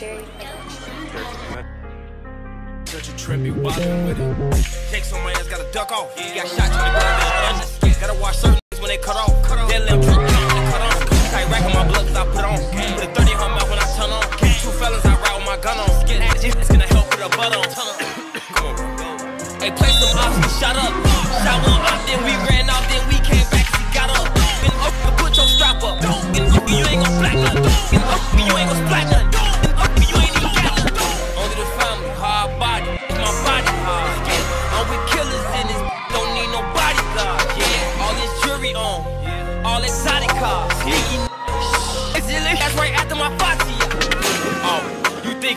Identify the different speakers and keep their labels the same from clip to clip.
Speaker 1: Jerry.
Speaker 2: Such
Speaker 3: a trippy wildin'
Speaker 2: with it. Jakes on my ass, gotta duck off. Got shots in the ground. Gotta watch certain when they cut off. Let them trip down when cut on. Tight rack on my blood cause I put on. Put a 30 on mouth when I turn on. Two fellas I ride with my gun on. It's gonna help put a butt on. Come on, bro. Hey, play some ops and shut up. Shot one op, then we ran off, then we came back and got up. Been up, put your strap up. And up, you ain't gon' splack nothing. And up, you ain't gon'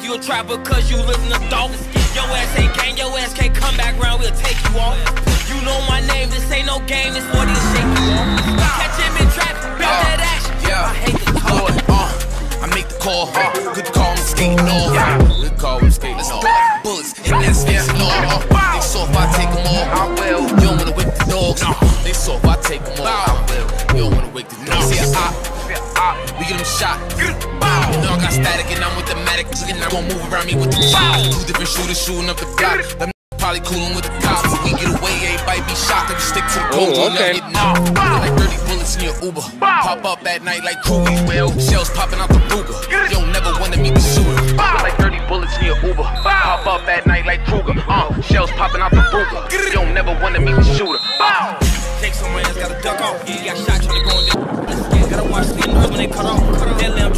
Speaker 2: think you a trapper cause you live in the dark? Your ass ain't gang, your ass can't come back round, we'll take you off. You know my name, this ain't no game, this 40 to shake you off. Catch him in traffic, build that action. Yeah. I hate the talk.
Speaker 3: Uh, I make the call, uh, good call, I'm skating off. Good call, I'm skating off. Bullets in that space, no, uh, they saw if I take them all. I will. You don't wanna wake the dogs. They saw if I take them all. I will. You don't wanna wake the dogs. See a op, we get them shot. Dog got static and I'm with the medic. And I won't move around me with the shot. Two different shooters shooting up the block. Them probably coolin' with the cops. If we get away, everybody be shocked. If you stick to the oh, code, you'll never get knocked. Like 30 bullets in your Uber. Pop up at night like Krueger. Shells popping out the Ruger. You don't never wanna meet the shooter. Like 30 bullets in your Uber. Pop up at night like Krueger. Uh, shells popping out the Ruger. You don't never wanna meet the shooter.
Speaker 2: Take some rants, gotta duck off. Yeah, got shot, tryna go in there when they cut off. They'll